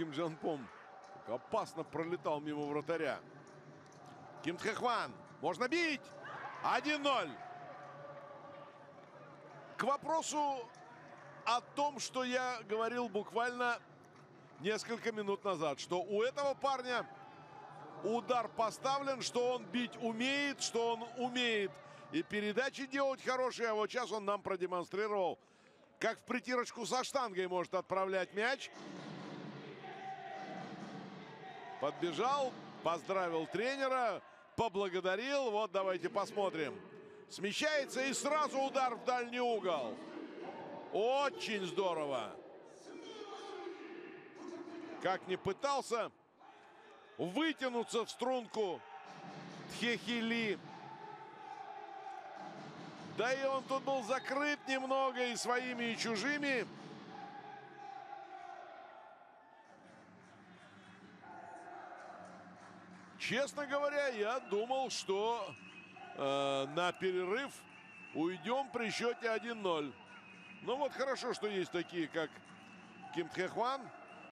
Ким Джан Пом опасно пролетал мимо вратаря. Ким Тхэхван. Можно бить. 1-0. К вопросу о том, что я говорил буквально несколько минут назад, что у этого парня удар поставлен, что он бить умеет, что он умеет и передачи делать хорошие. А вот сейчас он нам продемонстрировал, как в притирочку со штангой может отправлять мяч. Подбежал, поздравил тренера, поблагодарил. Вот давайте посмотрим. Смещается и сразу удар в дальний угол. Очень здорово. Как не пытался вытянуться в струнку Тхехили. Да и он тут был закрыт немного и своими, и чужими. Честно говоря, я думал, что э, на перерыв уйдем при счете 1-0. Ну вот хорошо, что есть такие, как Ким Тхэхван.